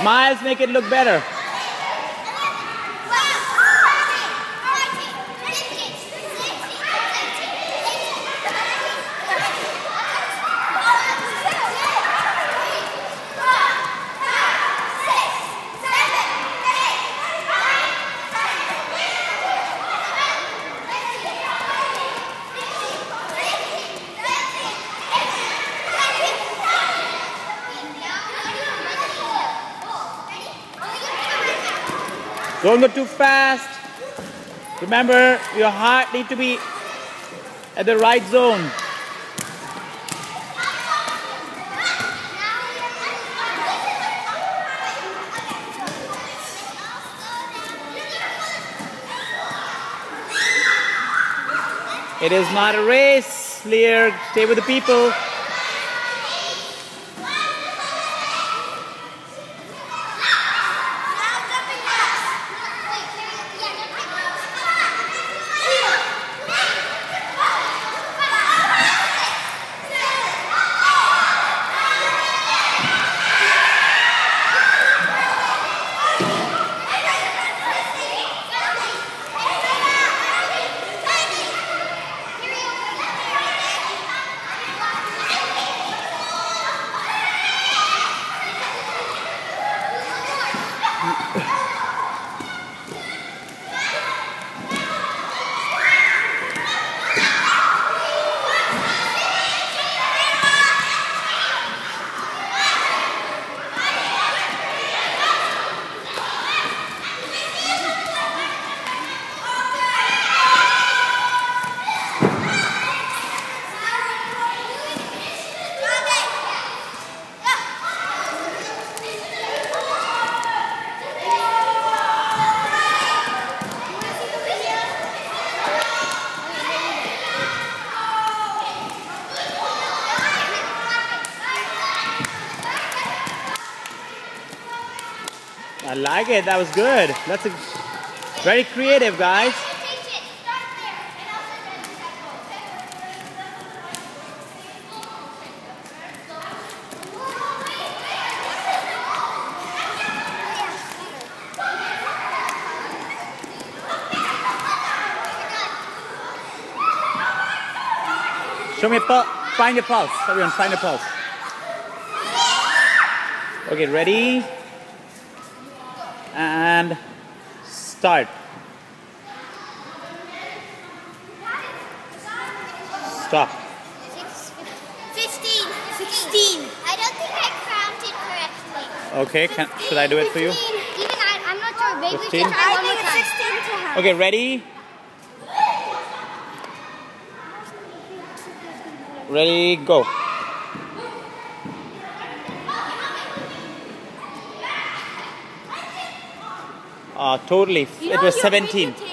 Smiles make it look better. Don't go too fast. Remember, your heart need to be at the right zone. It is not a race, Lear. Stay with the people. I like it. That was good. That's a, very creative, guys. Show me a pulse. Find your pulse. Everyone, find a pulse. Okay, ready? And start. Stop. 15. 16. I don't think I counted correctly. Okay, can, should I do it for you? 15. Even I, I'm not sure. Maybe we 15? should try one more time. Okay, ready? Ready, go. Uh, totally. You it was you- 17. can